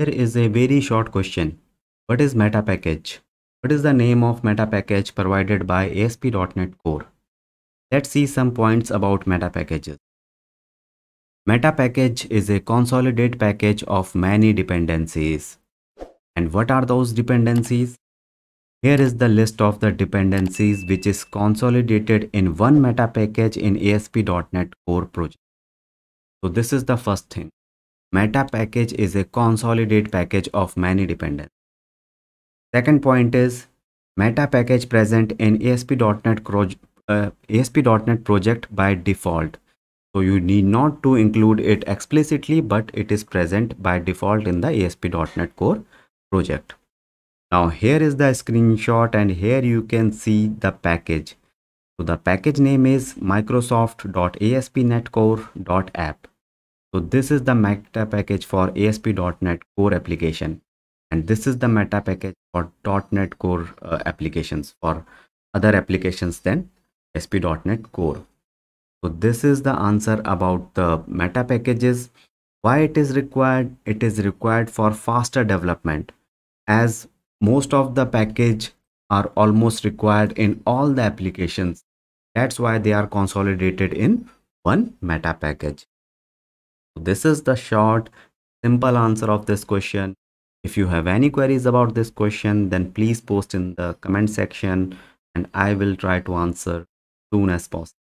Here is a very short question. What is meta package? What is the name of meta package provided by ASP.NET Core? Let's see some points about meta packages. Meta package is a consolidated package of many dependencies. And what are those dependencies? Here is the list of the dependencies which is consolidated in one meta package in ASP.NET Core project. So this is the first thing. Meta package is a consolidate package of many dependencies. Second point is meta package present in ASP.NET uh, ASP.NET project by default. So you need not to include it explicitly, but it is present by default in the ASP.NET Core project. Now here is the screenshot and here you can see the package. So the package name is microsoft.aspnetcore.app. So this is the meta package for ASP.NET Core application. And this is the meta package for .NET Core uh, applications for other applications than ASP.NET Core. So this is the answer about the meta packages. Why it is required? It is required for faster development as most of the package are almost required in all the applications. That's why they are consolidated in one meta package. This is the short, simple answer of this question. If you have any queries about this question, then please post in the comment section and I will try to answer soon as possible.